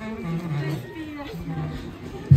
Thank you.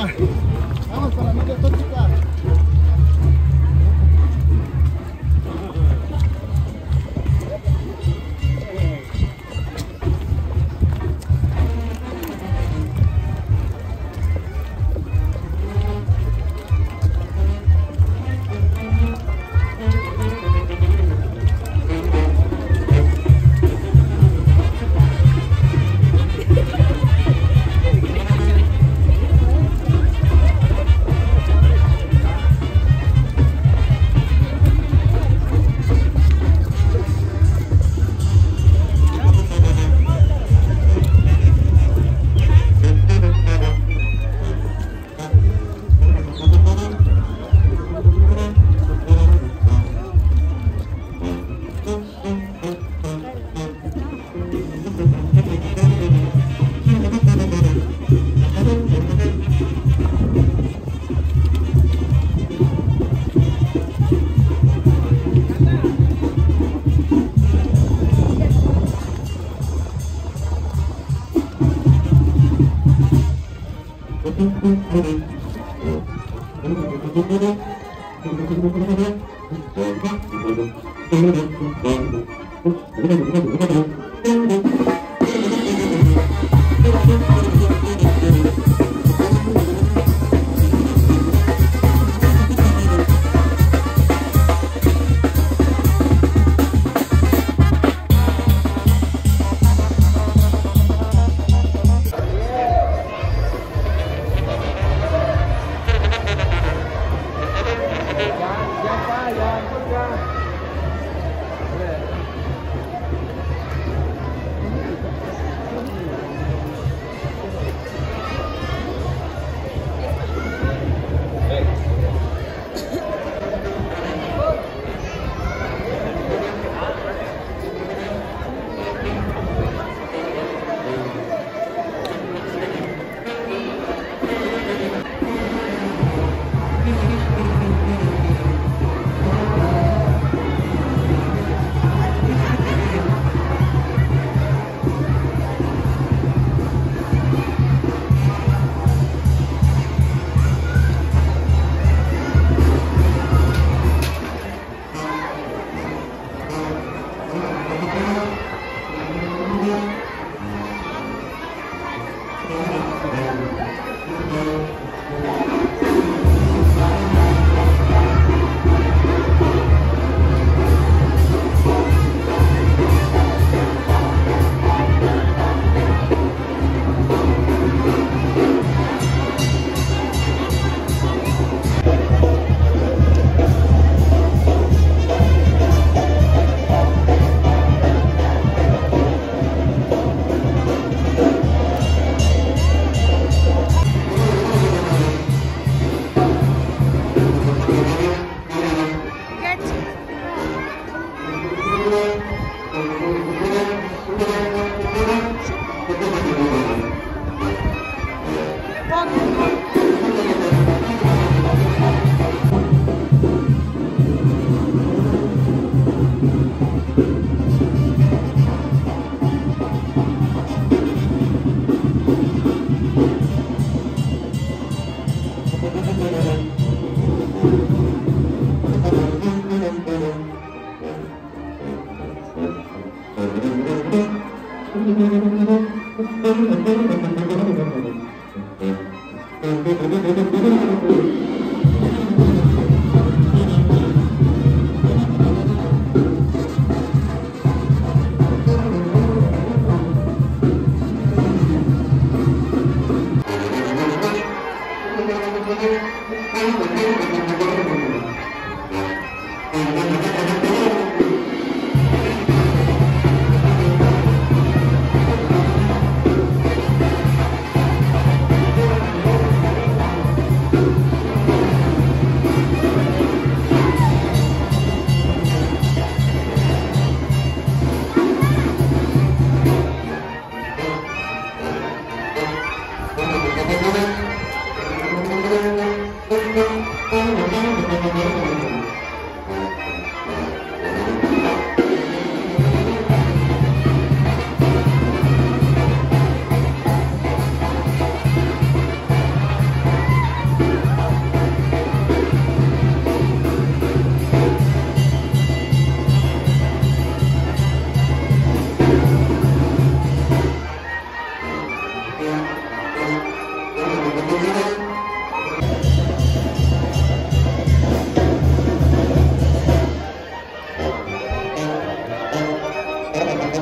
Yeah. Mm-hmm.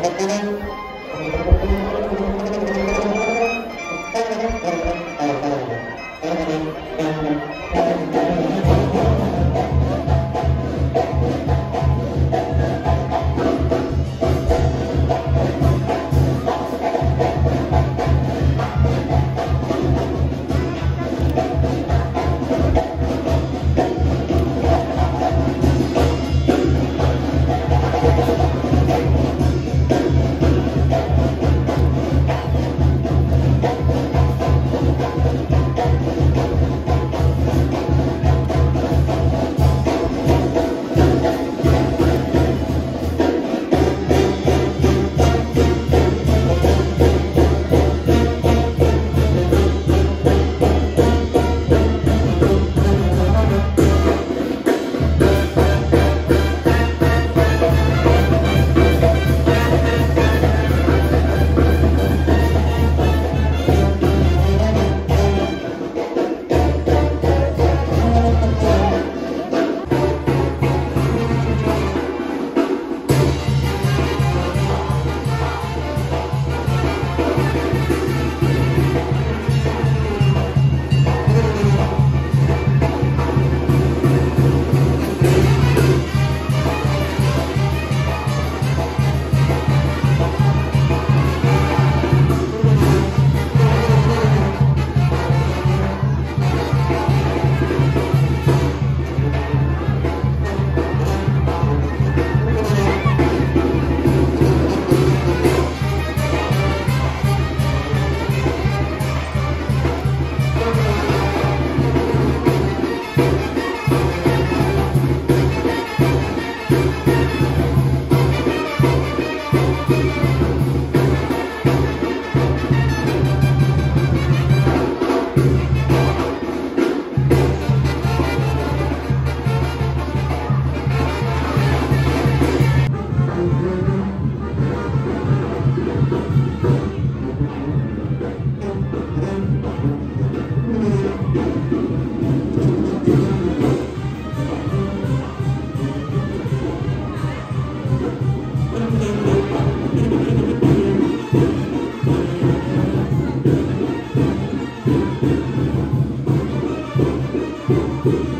Música করুন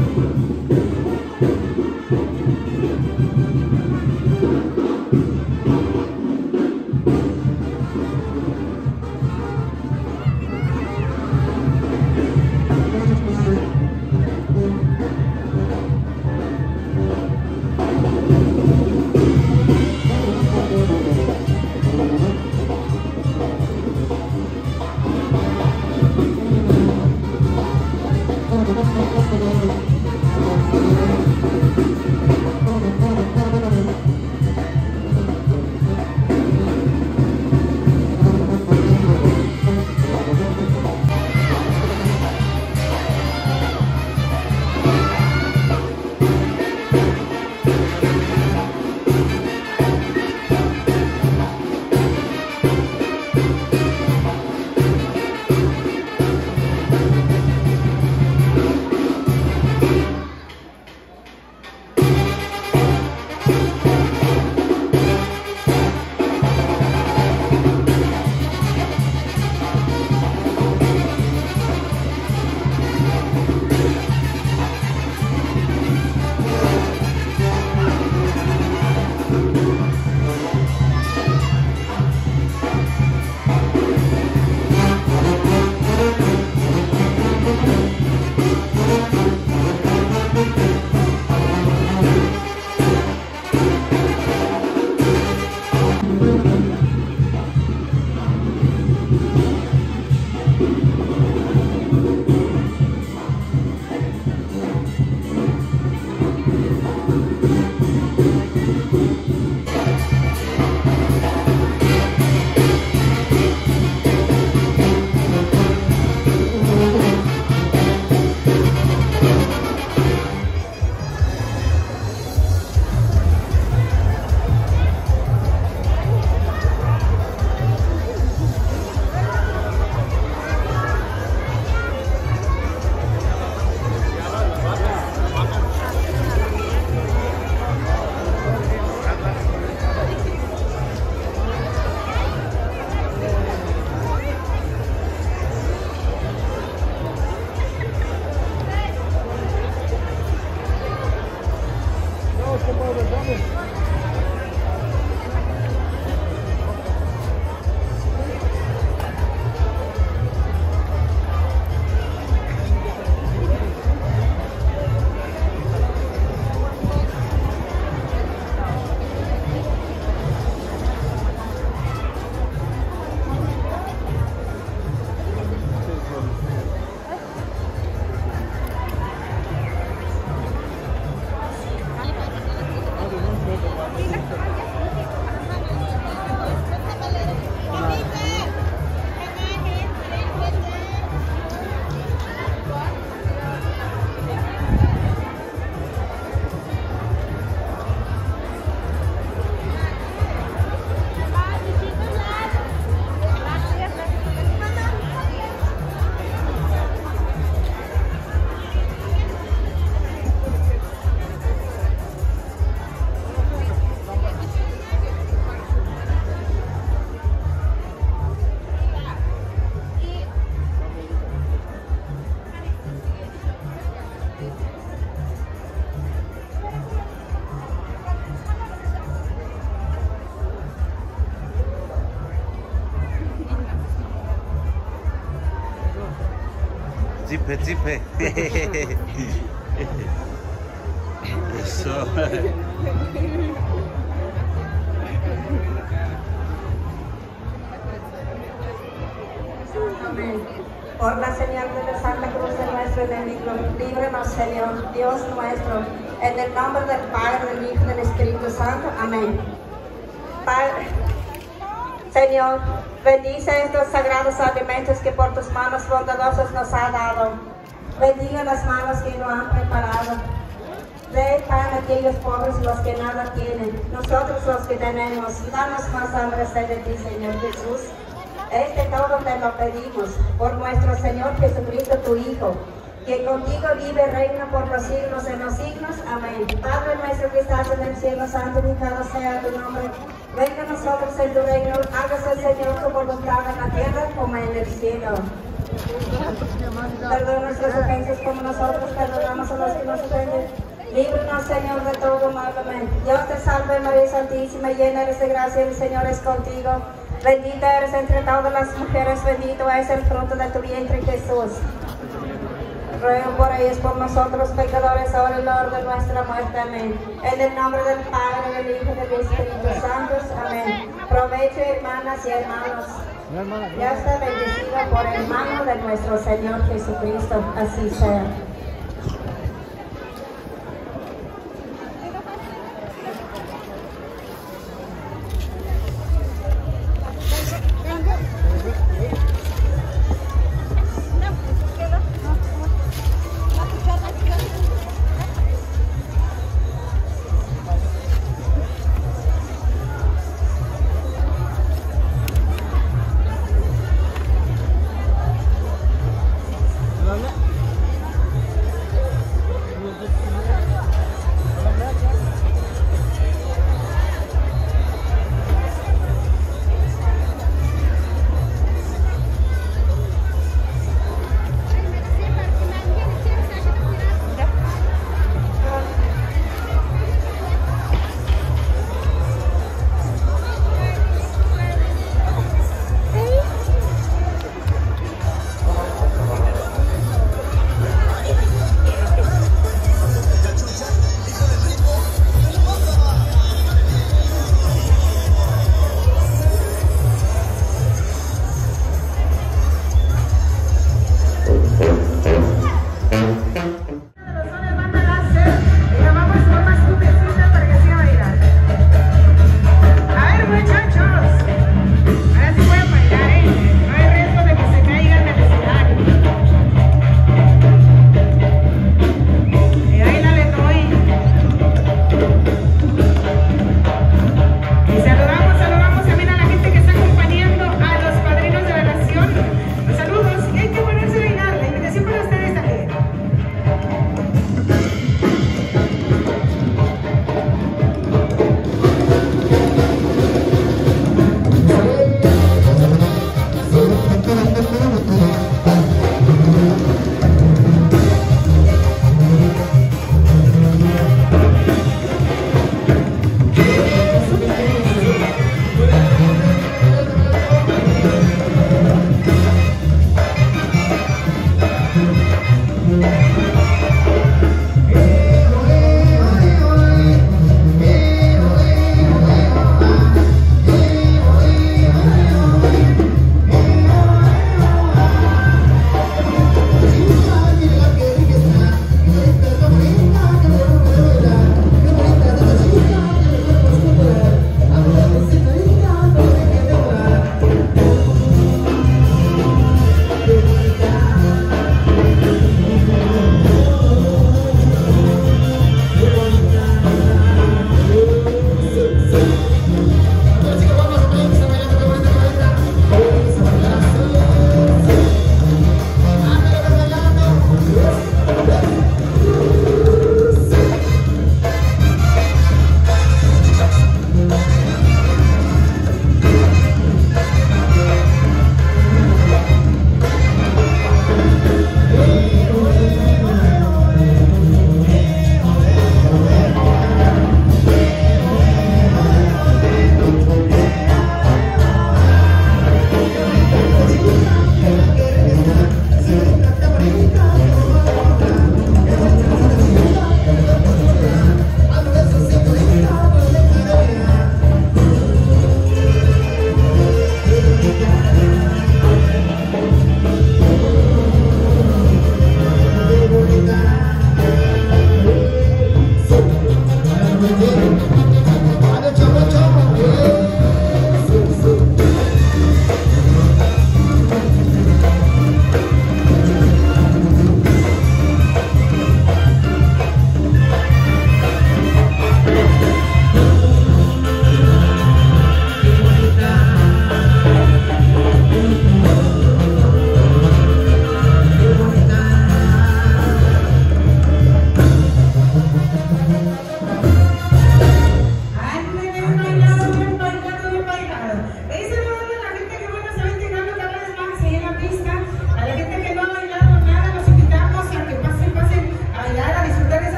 Eso. Amén. Por la señal de Santa Cruz de nuestro enemigo, líbranos, Señor, Dios nuestro, en el nombre del Padre, del Hijo y del Espíritu Santo. Amén. Padre, Señor, bendice estos sagrados alimentos que por tus manos bondadosas nos ha dado. Bendiga las manos que lo han preparado. Dé pan a aquellos pobres los que nada tienen, nosotros los que tenemos. Danos más hambre de ti, Señor Jesús. Este todo te lo pedimos por nuestro Señor Jesucristo, tu Hijo, que contigo vive reina por los siglos de los siglos. Amén. Padre nuestro que estás en el cielo, santificado sea tu nombre. Venga a nosotros en tu reino, hágase Señor tu voluntad en la tierra como en el cielo. Perdona nuestras ofensas como nosotros perdonamos a los que nos ofenden. Líbranos, Señor, de todo mal. Amén. Dios te salve, María Santísima, llena eres de gracia, el Señor es contigo. Bendita eres entre todas las mujeres, bendito es el fruto de tu vientre, Jesús. Ruego por ellos, por nosotros pecadores, ahora y la hora de nuestra muerte. Amén. En el nombre del Padre, del Hijo y del Espíritu Santo. Amén. Provecho, hermanas y hermanos. Ya está bendecida por el mano de nuestro Señor Jesucristo. Así sea.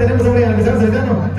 Tenemos, hombre, al empezar solitano.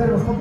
Cablecito.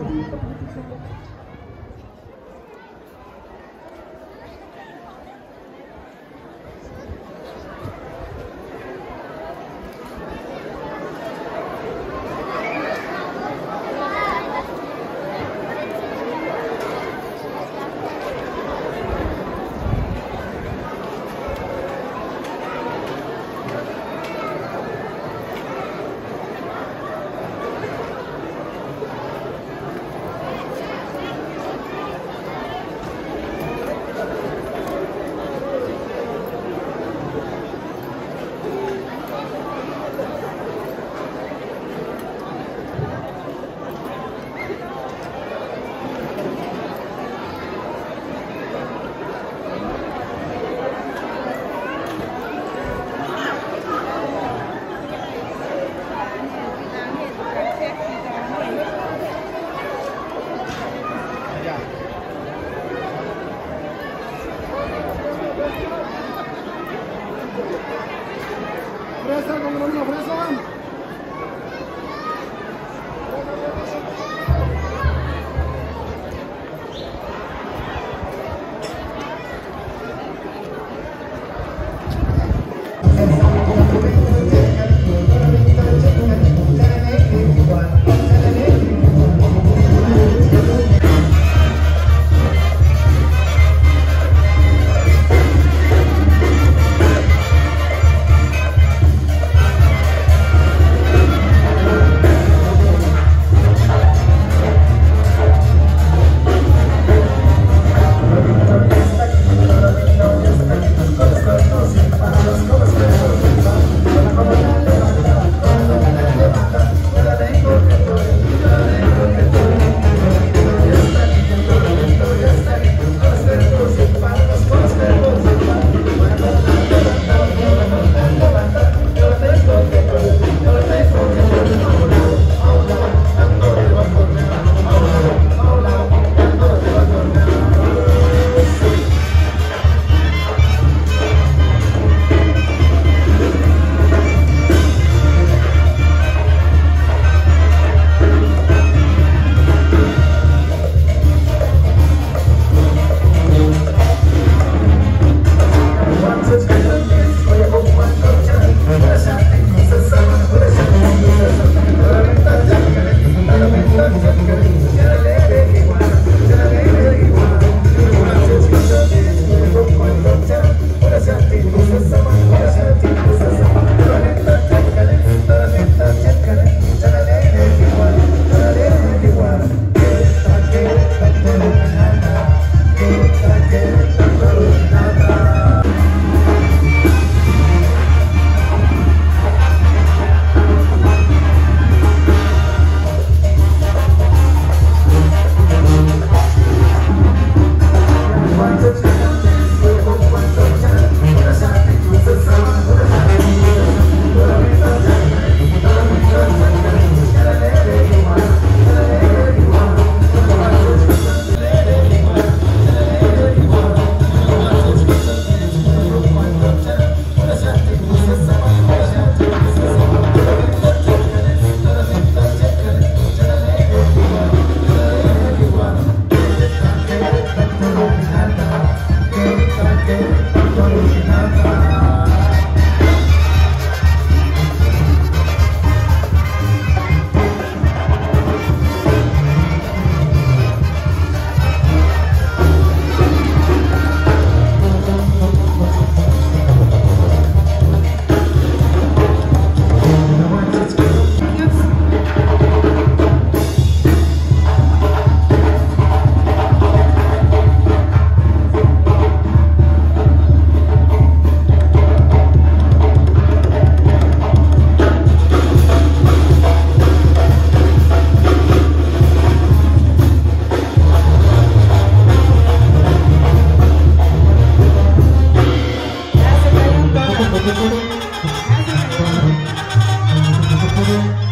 you.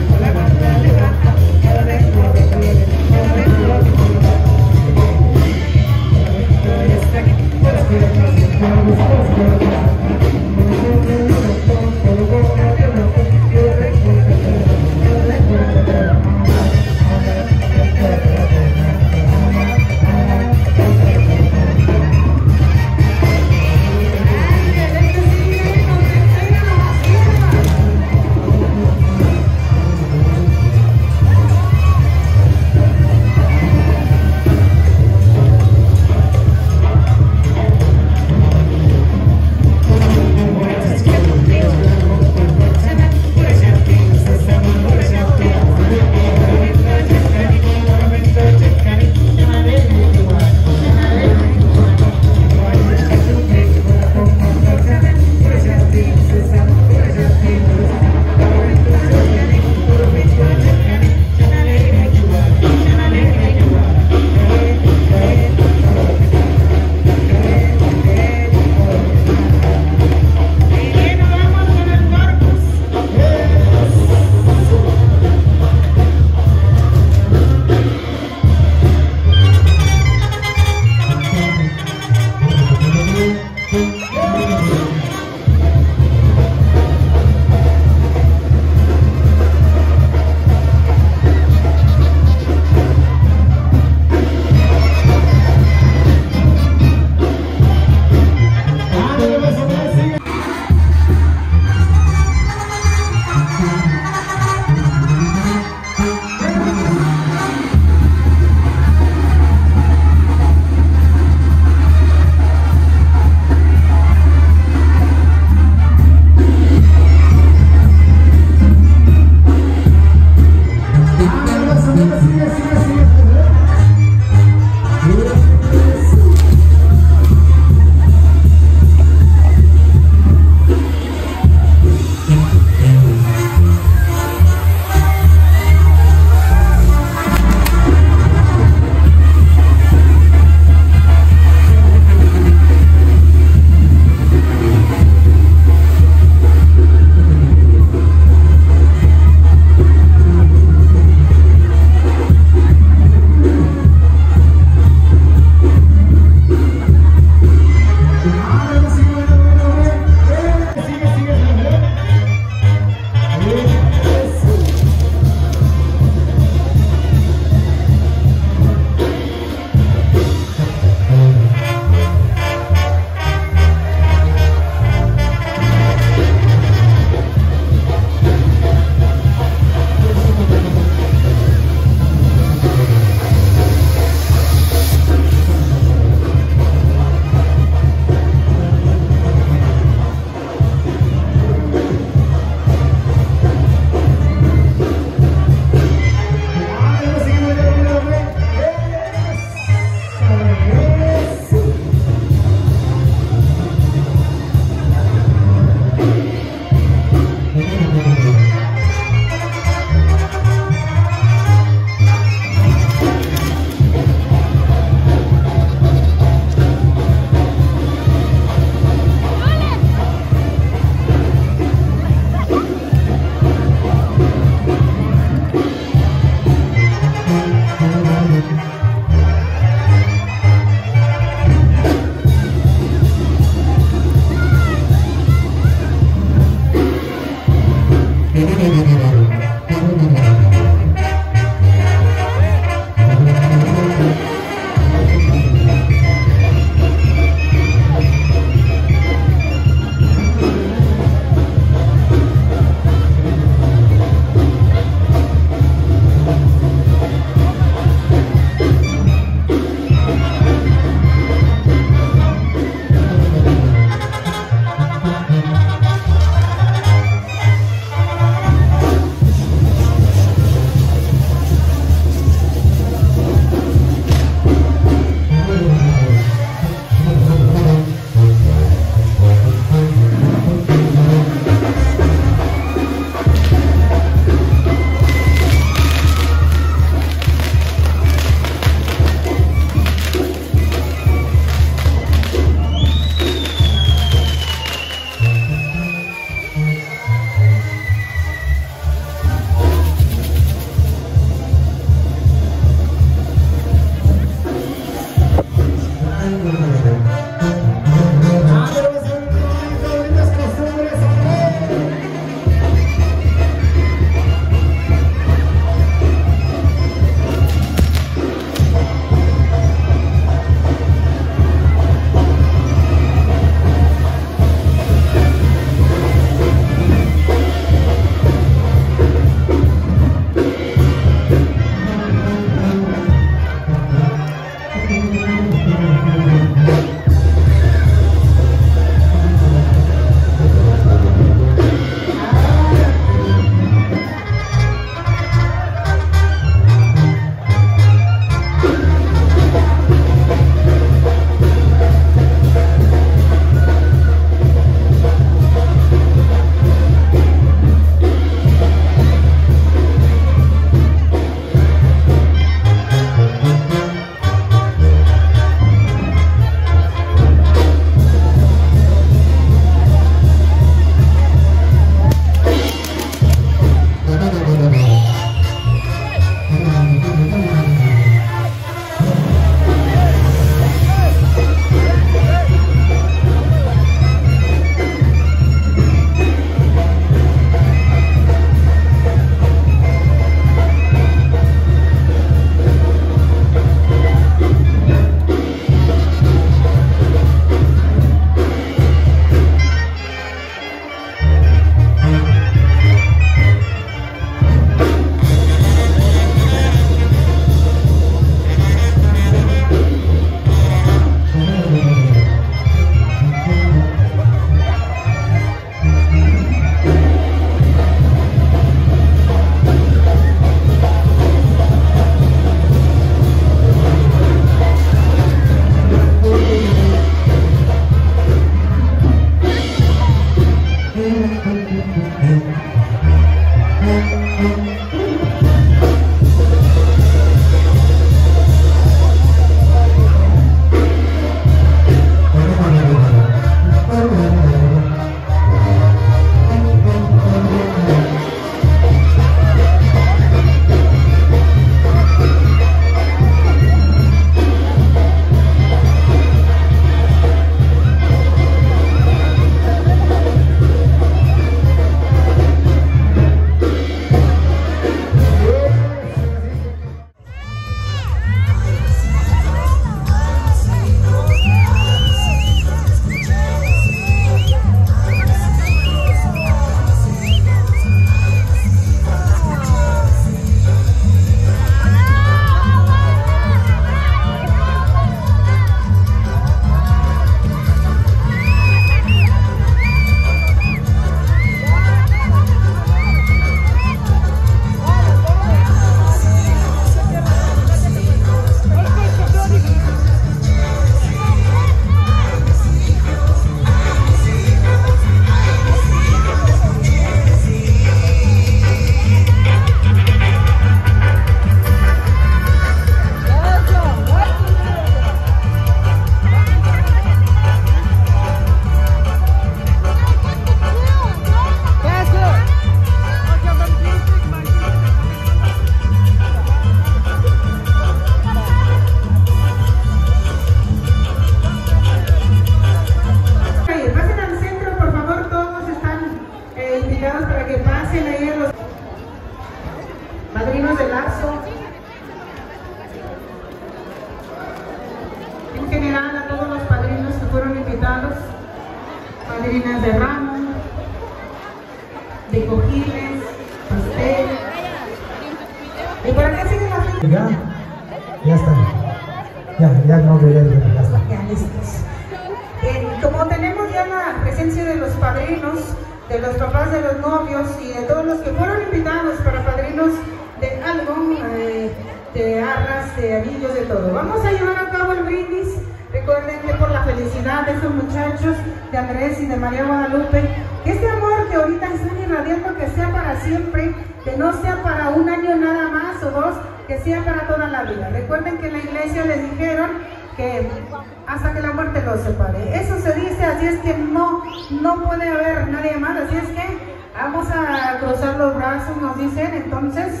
nos dicen entonces,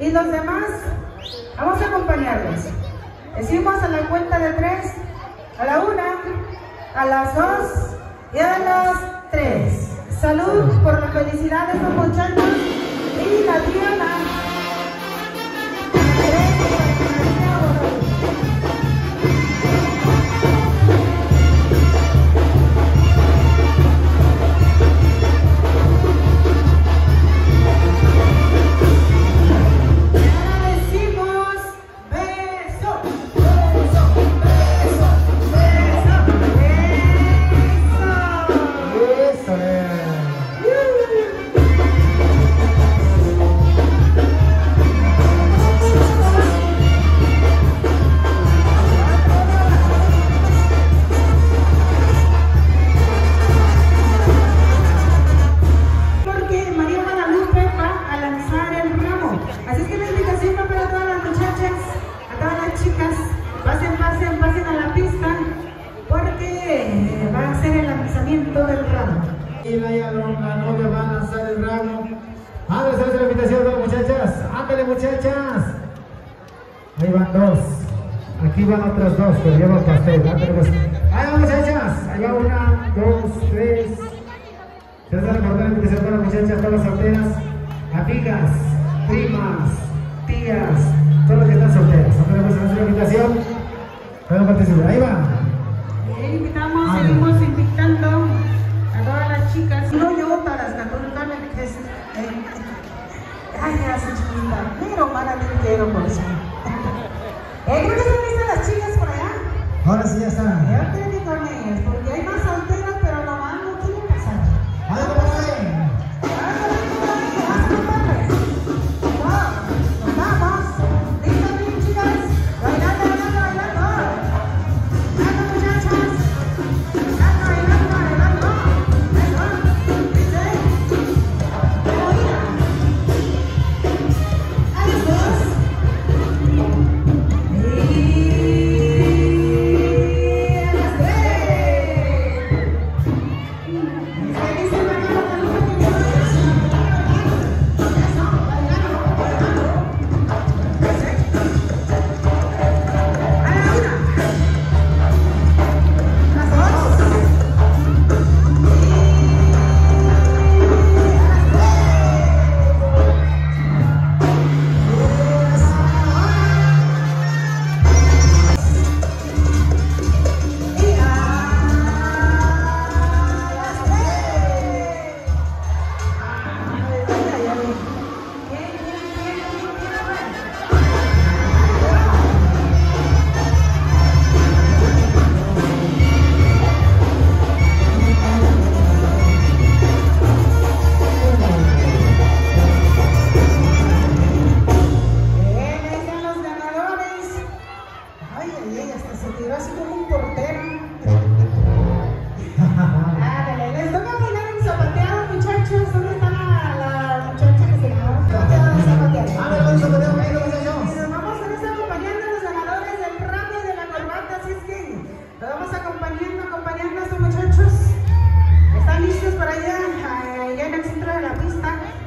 y los demás, vamos a acompañarlos. Decimos a la cuenta de tres, a la una, a las dos y a las tres. Salud por la felicidad de estos muchachos y la tierra. muchachas. Ahí van dos. Aquí van otras dos, pero lleva pastel. Pues, ahí van muchachas. Ahí va una, dos, tres. Se van a que se para muchachas, todas las solteras, amigas, primas, tías, todos los que están solteras. Vamos a hacer invitación. Participar. Ahí va. Eh, invitamos, seguimos invitando a todas las chicas. No yo para las católicas cañas, chiquitantero, malantero, pues. ¿Eh? ¿Creo que están listas las chicas por allá? Ahora sí ya están. Ya tienen que ellas, porque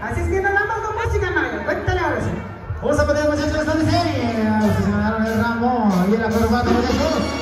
Así es que nos vamos con música, Mario. Cuéntale ahora sí. Vamos a poner, muchachos, ¿dónde está? Vamos a el ramo Y en la muchachos.